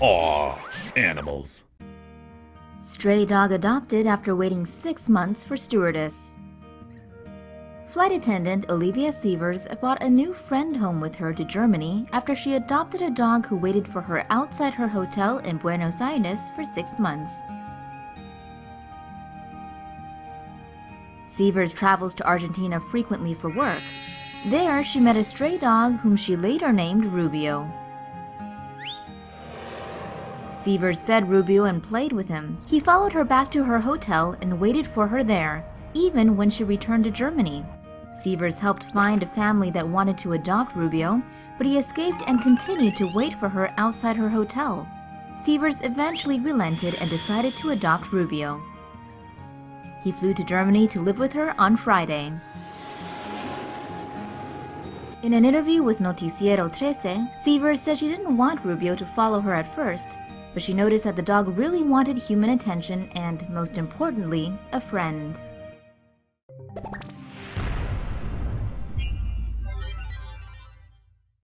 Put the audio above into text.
Aw, animals. Stray dog adopted after waiting six months for stewardess. Flight attendant Olivia Sievers brought a new friend home with her to Germany after she adopted a dog who waited for her outside her hotel in Buenos Aires for six months. Sievers travels to Argentina frequently for work. There, she met a stray dog whom she later named Rubio. Sievers fed Rubio and played with him. He followed her back to her hotel and waited for her there, even when she returned to Germany. Sievers helped find a family that wanted to adopt Rubio, but he escaped and continued to wait for her outside her hotel. Sievers eventually relented and decided to adopt Rubio. He flew to Germany to live with her on Friday. In an interview with Noticiero Trece, Sievers said she didn't want Rubio to follow her at first, but she noticed that the dog really wanted human attention and, most importantly, a friend.